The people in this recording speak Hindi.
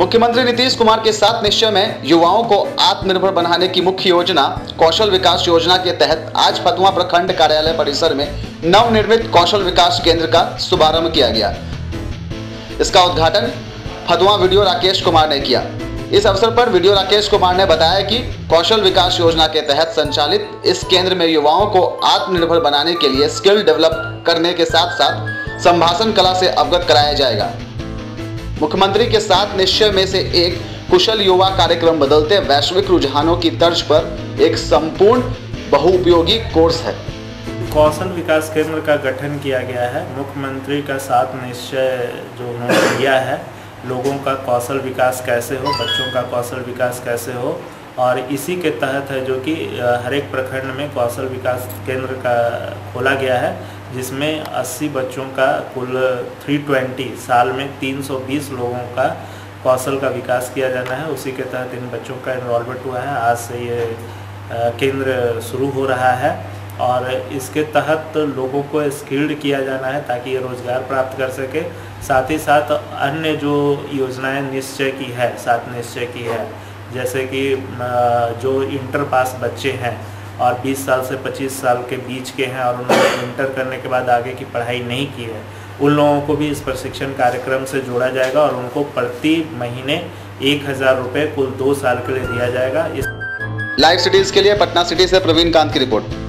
मुख्यमंत्री नीतीश कुमार के साथ निश्चय में युवाओं को आत्मनिर्भर बनाने की मुख्य योजना, कौशल विकास योजना के तहत आज फतुआ प्रखंड कार्यालय परिसर में नवनिर्मित कौशल विकास केंद्र का शुभारंभ किया गया। इसका उद्घाटन फतुआ वीडियो राकेश कुमार ने किया। इस अवसर पर वीडियो राकेश कुमार ने बताया कि कौशल विकास योजना के तहत संचालित इस केंद्र में युवाओं को आत्मनिर्भर बनाने के लिए स्किल डेवलप करने के साथ साथ संभाषण कला से अवगत कराया जाएगा। मुख्यमंत्री के साथ निश्चय में से एक कुशल युवा कार्यक्रम बदलते वैश्विक रुझानों की तर्ज पर एक संपूर्ण बहुउपयोगी कोर्स है। कौशल विकास केंद्र का गठन किया गया है। मुख्यमंत्री का साथ निश्चय जो उन्होंने लिया है, लोगों का कौशल विकास कैसे हो, बच्चों का कौशल विकास कैसे हो, और इसी के तहत है जो कि हर एक प्रखंड में कौशल विकास केंद्र का खोला गया है। जिसमें 80 बच्चों का कुल 320 साल में 320 लोगों का कौशल का विकास किया जाना है। उसी के तहत इन बच्चों का इन्वॉल्वमेंट हुआ है। आज से ये केंद्र शुरू हो रहा है और इसके तहत लोगों को स्किल्ड किया जाना है ताकि ये रोज़गार प्राप्त कर सके। साथ ही साथ अन्य जो योजनाएँ निश्चय की है, साथ निश्चय की है, जैसे कि जो इंटर पास बच्चे हैं और 20 साल से 25 साल के बीच के हैं और उन्होंने इंटर करने के बाद आगे की पढ़ाई नहीं की है। उन लोगों को भी इस प्रशिक्षण कार्यक्रम से जोड़ा जाएगा और उनको प्रति महीने एक हज़ार रुपये कुल दो साल के लिए दिया जाएगा। इस लाइव सिटीज़ के लिए पटना सिटी से प्रवीण कांत की रिपोर्ट।